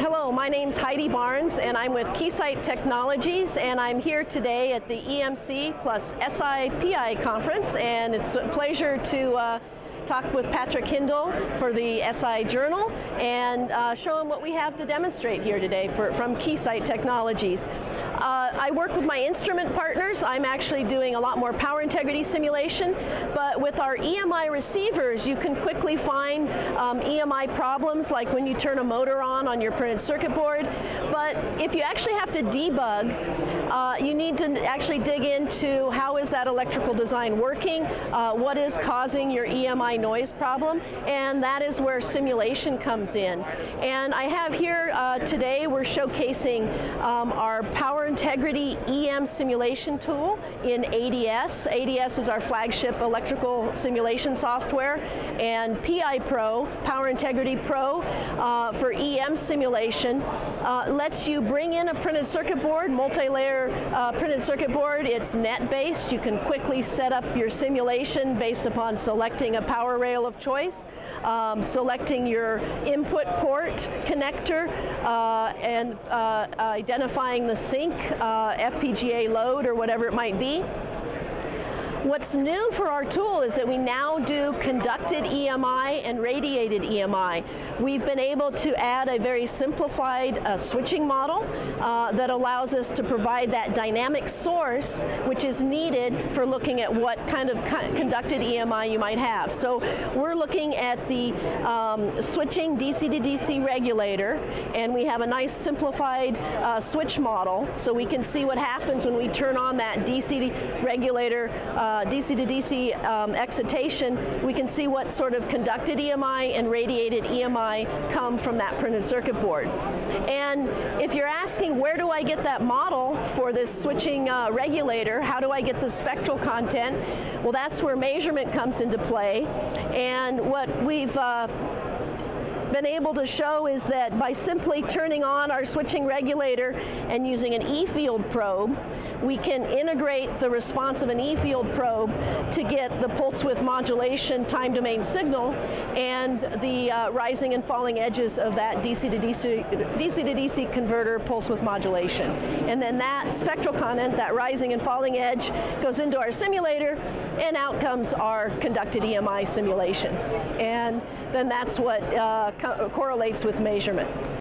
Hello, my name's Heidi Barnes and I'm with Keysight Technologies and I'm here today at the EMC plus SIPI conference and it's a pleasure to uh, talk with Patrick Hindle for the SI Journal and uh, show him what we have to demonstrate here today for, from Keysight Technologies. Uh, I work with my instrument partners. I'm actually doing a lot more power integrity simulation, but with our EMI receivers, you can quickly find um, EMI problems like when you turn a motor on on your printed circuit board. But if you actually have to debug, uh, you need to actually dig into how is that electrical design working, uh, what is causing your EMI noise problem, and that is where simulation comes in. And I have here uh, today, we're showcasing um, our power integrity EM simulation tool in ADS. ADS is our flagship electrical simulation software, and PI Pro, Power Integrity Pro, uh, for EM simulation, uh, lets you bring in a printed circuit board, multi-layer uh, printed circuit board. It's net-based. You can quickly set up your simulation based upon selecting a power rail of choice, um, selecting your input port connector, uh, and uh, identifying the sink, uh, FPGA load, or whatever it might be. What's new for our tool is that we now do conducted EMI and radiated EMI. We've been able to add a very simplified uh, switching model uh, that allows us to provide that dynamic source which is needed for looking at what kind of co conducted EMI you might have. So we're looking at the um, switching DC to DC regulator and we have a nice simplified uh, switch model so we can see what happens when we turn on that DC regulator uh, uh, DC to DC um, excitation, we can see what sort of conducted EMI and radiated EMI come from that printed circuit board. And if you're asking where do I get that model for this switching uh, regulator, how do I get the spectral content? Well, that's where measurement comes into play. And what we've uh, been able to show is that by simply turning on our switching regulator and using an E-field probe, we can integrate the response of an E-field probe to get the pulse width modulation time domain signal and the uh, rising and falling edges of that DC to DC, DC to DC converter pulse width modulation. And then that spectral content, that rising and falling edge, goes into our simulator and out comes our conducted EMI simulation. And then that's what uh, correlates with measurement.